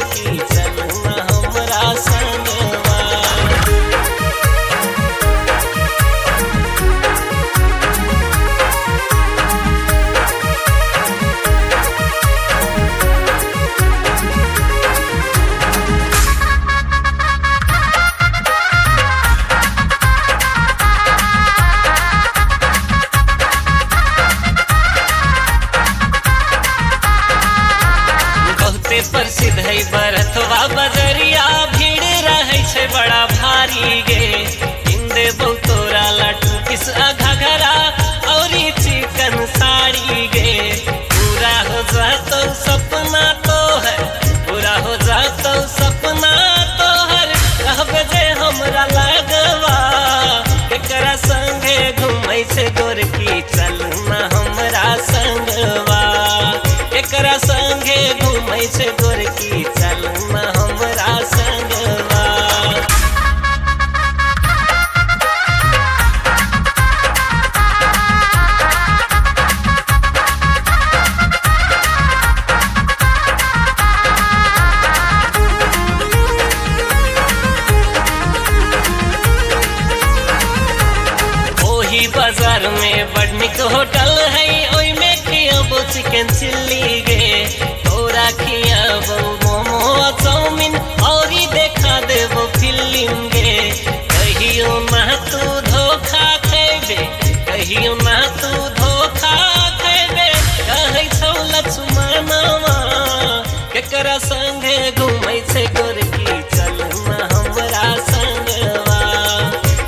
से प्रसिद्ध है बरतवा बजरिया। भीड़ रहे छे बड़ा भारी गे बाज़ार में बड़ निक होटल है ओई में खियाबो चिकन चिल्ली गे। तोरा खियाबो मोमो चाउमीन, और देखा देबो फ़िल्म गे। कहियो ना तू धोखा खेबे, कहियो ना तू धोखा खेबे। कहै छौ लक्ष्मणवा केकरा संगे घुमै छै गोरकी चल ना हमरा संगवा।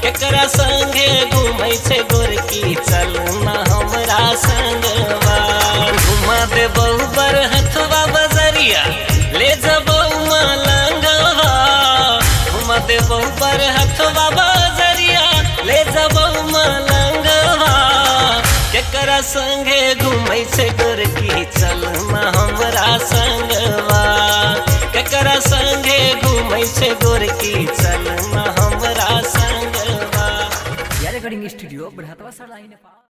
एकरा संगे घूमै छै गोरकी दे बहु बर हथवा बजरिया। ले मलंगवा दे बहु बर हथवा बजरिया। ले मलंगवा केकरा संगे घूमै छै गोरकी चल ना हमरा संगवा। केकरा संगे घूमै छै गोरकी चल ना हमरा संगवा। या रेकर्डिङ स्टुडियो बृहतवा सरलाही नेपाल